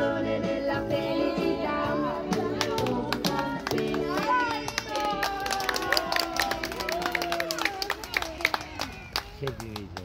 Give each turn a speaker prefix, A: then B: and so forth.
A: canzone della felicità.
B: Seguimi.